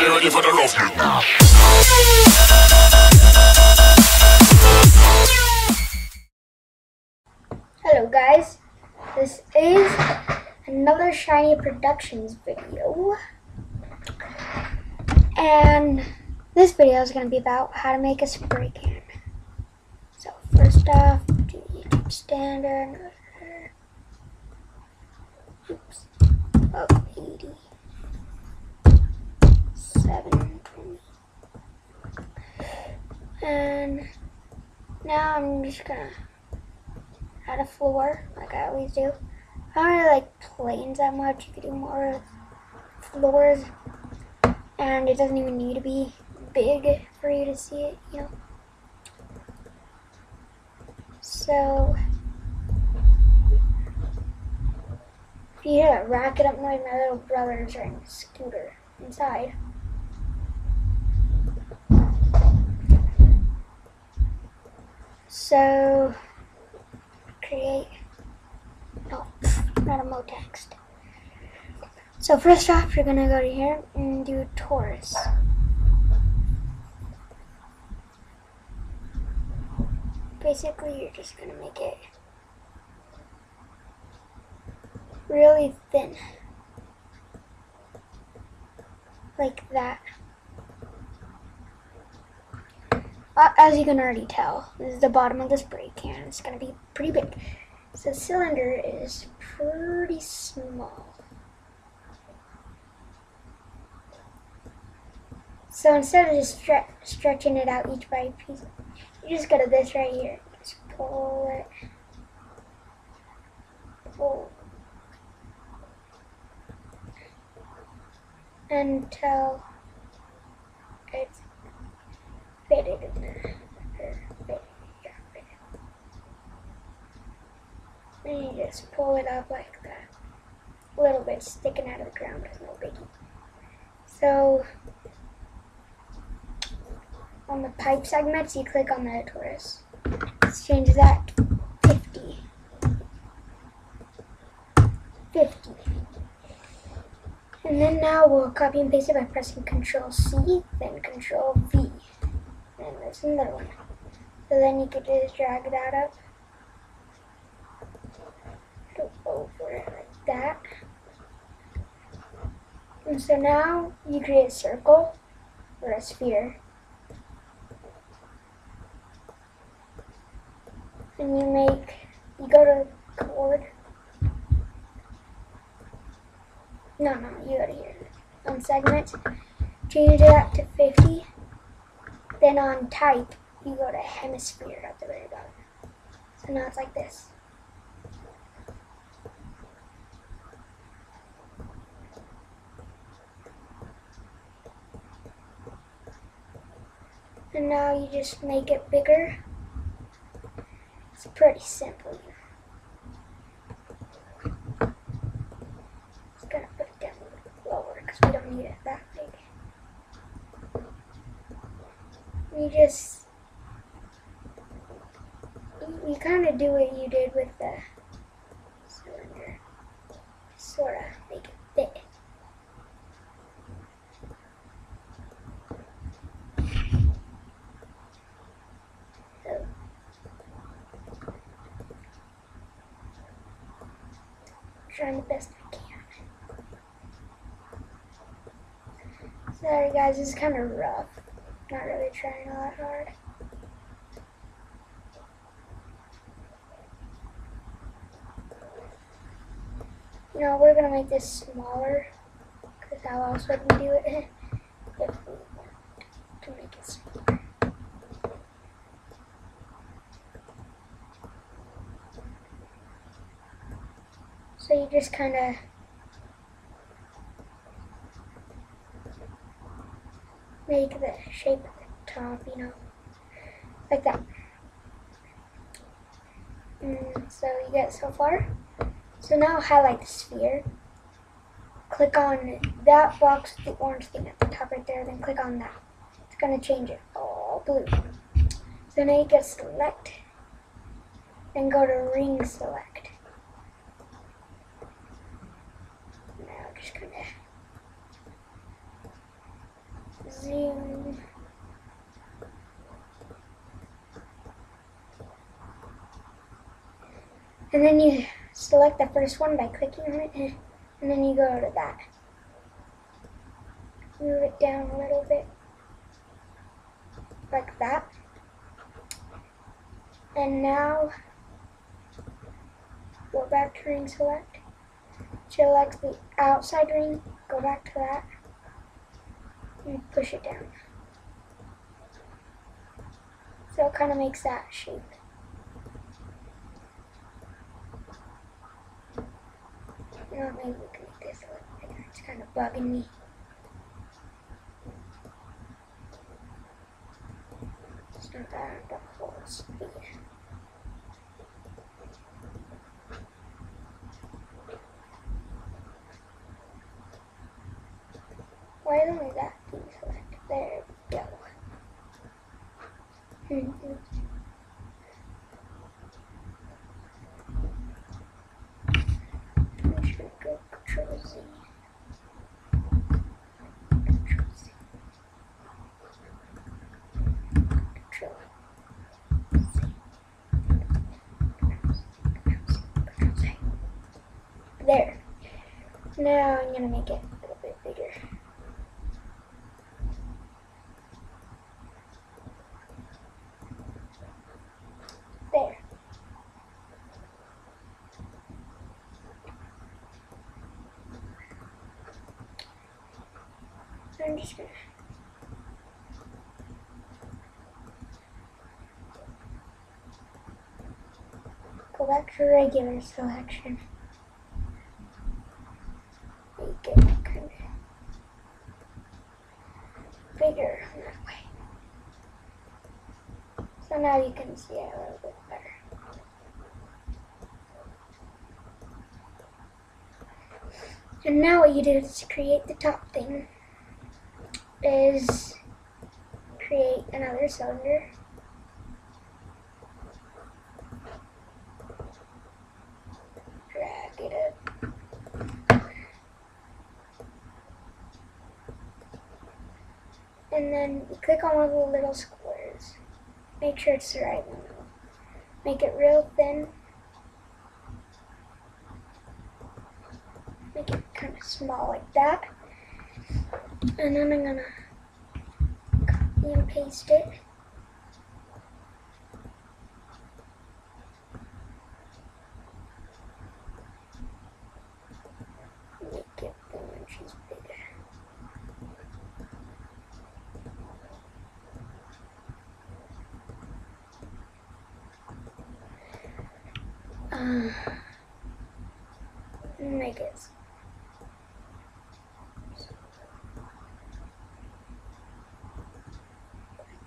You ready for the? Hello guys, this is another Shiny Productions video. And this video is going to be about how to make a spray can. So first off, do YouTube standard. Oops. 720. And now I'm just gonna add a floor like I always do. I don't really like planes that much. You could do more floors, and it doesn't even need to be big for you to see it, you know. So, if you hear that racket up noise, my little brother is riding um, a scooter inside. So, create no not a MoText so first off you're gonna go to here and do Torus. Basically you're just gonna make it really thin. Like that Uh, as you can already tell, this is the bottom of the spray can. It's going to be pretty big. So the cylinder is pretty small. So instead of just stre stretching it out each by piece, you just go to this right here. Just pull it. Pull. Until it's And you just pull it up like that. A little bit sticking out of the ground, but no biggie. So, on the pipe segments, you click on the Torus. Let's change that to 50. 50. And then now we'll copy and paste it by pressing Control C, then Control V. And there's another one. So then you could just drag that up. Go over it like that. And so now you create a circle or a sphere. And you make, you go to chord. No, no, you go to here. On segment, change that to 50. Then on type, you go to hemisphere at the very bottom. So now it's like this. And now you just make it bigger. It's pretty simple. Just gonna put it down a little lower because we don't need it that big. You just you, you kind of do what you did with the cylinder. Sort of make it fit. Trying the best I can. Sorry guys, it's kind of rough. Not really trying all that hard. Know, we're gonna make this smaller, because how else would we do it to make it smaller? So you just kind of make the shape of the top, you know, like that. Mm, so you get so far. So now highlight the sphere. Click on that box the orange thing at the top right there, then click on that. It's gonna change it all blue. So now you get select, then go to ring select. Now just gonna zoom. And then you select the first one by clicking on it, and then you go to that. Move it down a little bit, like that. And now, go back to ring select. Select the outside ring, go back to that, and push it down. So it kind of makes that shape. You know, maybe we can make this a little bigger. It's kind of bugging me. It's not that the whole speed. Why only that There we go. There. Now I'm gonna make it a little bit bigger. There. So I'm just gonna go back to regular selection. Make it kind of bigger that way. So now you can see it a little bit better. And now what you do is create the top thing is create another cylinder. Drag it up. And then click on one of the little squares. Make sure it's the right one. Make it real thin. Make it kind of small like that. And then I'm gonna copy and paste it. Make it bigger. Uh, make it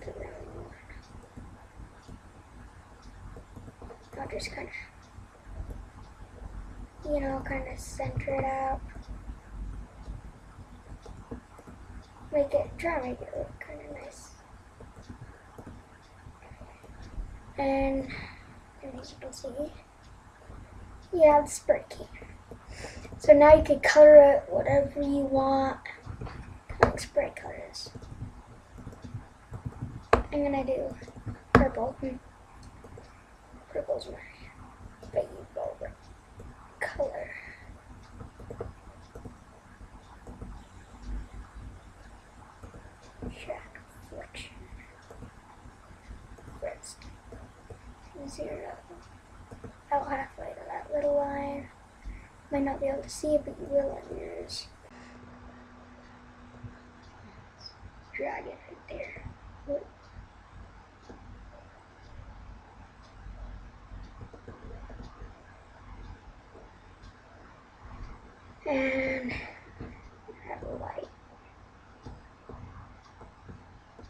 the round one. I'll just kind of, you know, kind of center it out. Make it, try make it look kind of nice. And, and as you can see, the spray can. So now you can color it whatever you want, like spray colors. I'm gonna do purple. Hmm. Purple's my favorite color. Track reflection. Rest. Zero. Out halfway to that little line. Might not be able to see it, but you will on yours. Drag it right there. And have a light.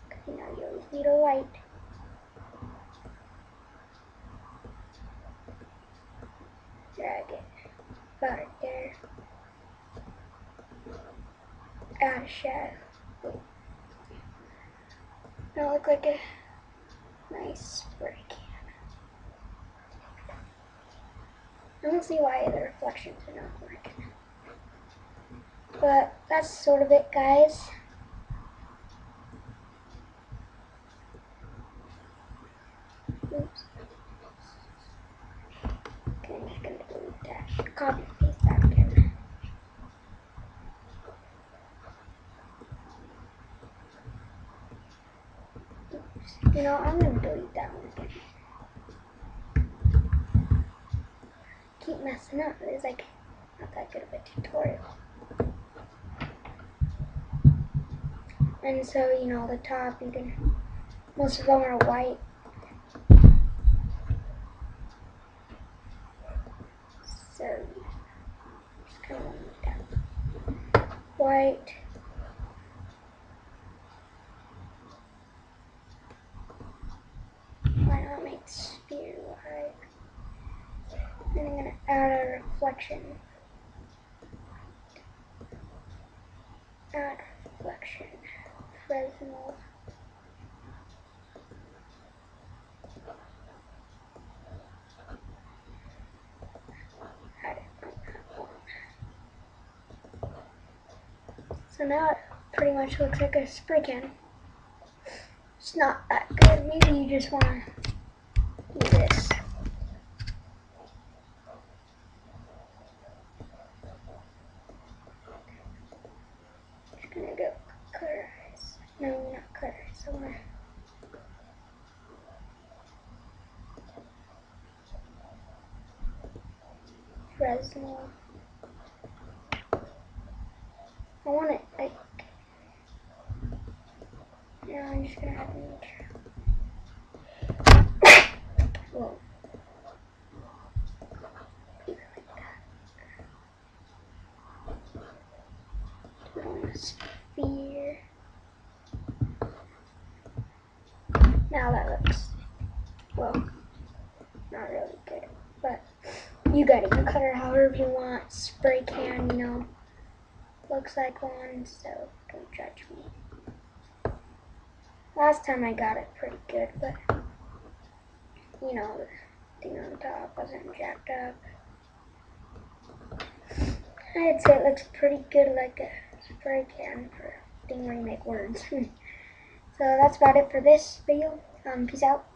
Okay, now you need a light. Drag it. About right there. Add a shadow. Now look like a nice spray can. I don't see why the reflections are not working. But that's sort of it, guys. You know, I'm gonna delete that one. Keep messing up. It's like not that good of a tutorial. And so, you know, the top, you can, most of them are white. So, just kind of that. White. Why not make the sphere white? And I'm gonna add a reflection. Add reflection. Fresnel. So now it pretty much looks like a spray can. It's not that good. Maybe you just want to do this. Just gonna go colorize. No, I wanna. I want it like. Yeah, I'm just gonna have nature. Whoa. Leave it like that. Put on a sphere. Now that looks, well, not really good, but you got it. You cut it however you want. Spray can, you know, looks like one, so don't judge me. Last time I got it pretty good, but you know, the thing on top wasn't jacked up. I'd say it looks pretty good like a spray can for thing where you make words. so that's about it for this video. Um, peace out.